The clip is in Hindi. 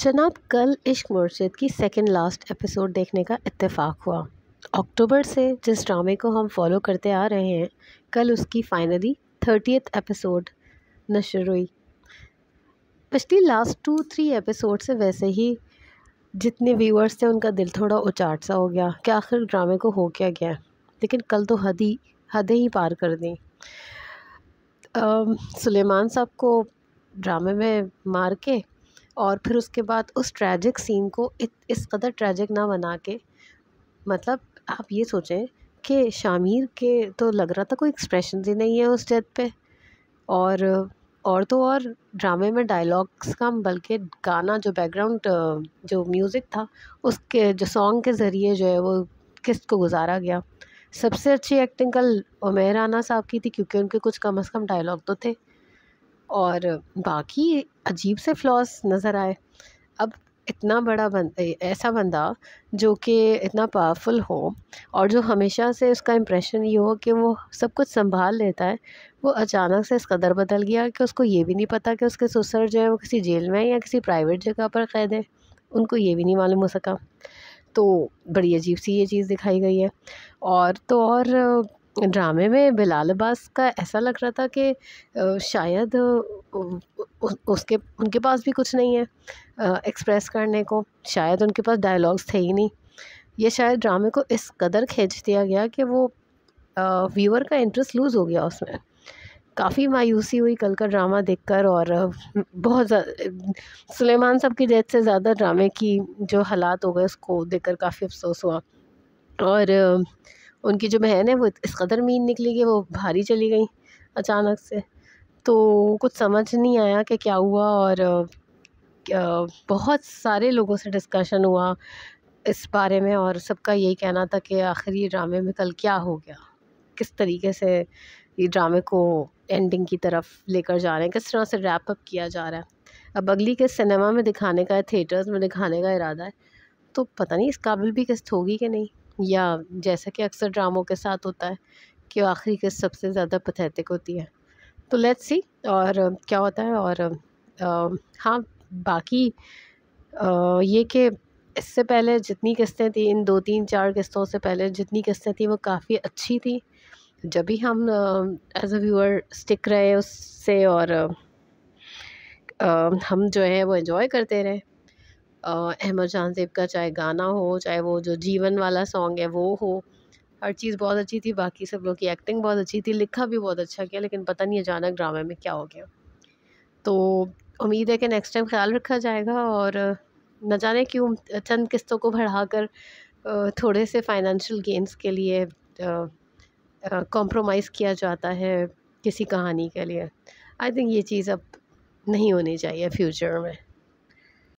जनाब, कल इश्क मुर्शिद की सेकंड लास्ट एपिसोड देखने का इत्तेफाक हुआ। अक्टूबर से जिस ड्रामे को हम फॉलो करते आ रहे हैं, कल उसकी फाइनली थर्टियथ एपिसोड नशर हुई। पिछली लास्ट टू थ्री एपिसोड से वैसे ही जितने व्यूअर्स थे, उनका दिल थोड़ा उचाट सा हो गया कि आखिर ड्रामे को हो क्या गया। लेकिन कल तो हद ही, हदें ही पार कर दी। सुलेमान साहब को ड्रामे में मार के और फिर उसके बाद उस ट्रैजिक सीन को इत, इस कदर ट्रैजिक ना बना के मतलब आप ये सोचें कि शामिर के तो लग रहा था कोई एक्सप्रेशन ही नहीं है उस डेथ पे। और और तो और ड्रामे में डायलॉग्स का बल्कि गाना जो बैकग्राउंड जो म्यूज़िक था उसके जो सॉन्ग के ज़रिए जो है वो किस्त को गुजारा गया। सबसे अच्छी एक्टिंग कल उमेर राना साहब की थी क्योंकि उनके कुछ कम अज़ कम डायलॉग तो थे। और बाकी अजीब से फ्लॉस नज़र आए। अब इतना बड़ा बन, ऐसा बंदा जो कि इतना पावरफुल हो और जो हमेशा से उसका इम्प्रेशन ये हो कि वो सब कुछ संभाल लेता है, वो अचानक से इस कदर बदल गया कि उसको ये भी नहीं पता कि उसके ससुर जो है वो किसी जेल में है या किसी प्राइवेट जगह पर कैद है। उनको ये भी नहीं मालूम हो सका। तो बड़ी अजीब सी ये चीज़ दिखाई गई है। और तो और ड्रामे में बिलाल अब्बास का ऐसा लग रहा था कि शायद उसके, उनके पास भी कुछ नहीं है एक्सप्रेस करने को। शायद उनके पास डायलॉग्स थे ही नहीं। ये शायद ड्रामे को इस कदर खींच दिया गया कि वो व्यूअर का इंटरेस्ट लूज़ हो गया उसमें। काफ़ी मायूसी हुई कल का ड्रामा देखकर और बहुत सुलेमान साहब की डेथ से ज़्यादा ड्रामे की जो हालात हो गए उसको देखकर काफ़ी अफसोस हुआ। और उनकी जो बहन है, वो इस कदर मीन निकली कि वो भारी चली गई अचानक से। तो कुछ समझ नहीं आया कि क्या हुआ और बहुत सारे लोगों से डिस्कशन हुआ इस बारे में और सबका यही कहना था कि आखिर ये ड्रामे में कल क्या हो गया? किस तरीके से ये ड्रामे को एंडिंग की तरफ़ लेकर जा रहे हैं? किस तरह से रैप अप किया जा रहा है? अब अगली के सिनेमा में दिखाने का है थिएटर्स में दिखाने का इरादा है तो पता नहीं इस काबिल भी किस्त होगी कि नहीं। या जैसा कि अक्सर ड्रामों के साथ होता है कि आखिरी किस्त सबसे ज़्यादा पथेटिक होती है। तो लेट्स सी और क्या होता है और आ, हाँ बाकी आ, ये कि इससे पहले जितनी किस्तें थी इन दो तीन चार किस्तों से पहले जितनी किस्तें थी वो काफ़ी अच्छी थी। जब भी हम एज अ व्यूअर स्टिक रहे उससे और आ, हम जो है वो इन्जॉय करते रहे। अहमद जान ज़ेब का चाहे गाना हो, चाहे वो जो जीवन वाला सॉन्ग है, वो हो। हर चीज़ बहुत अच्छी थी, बाकी सब लोग की एक्टिंग बहुत अच्छी थी, लिखा भी बहुत अच्छा किया, लेकिन पता नहीं अचानक ड्रामे में क्या हो गया। तो उम्मीद है कि नेक्स्ट टाइम ख्याल रखा जाएगा और न जाने क्यों चंद किस्तों को बढ़ाकर थोड़े से फाइनेंशियल गेंस के लिए कॉम्प्रोमाइज़ किया जाता है किसी कहानी के लिए। आई थिंक ये चीज़ अब नहीं होनी चाहिए फ्यूचर में।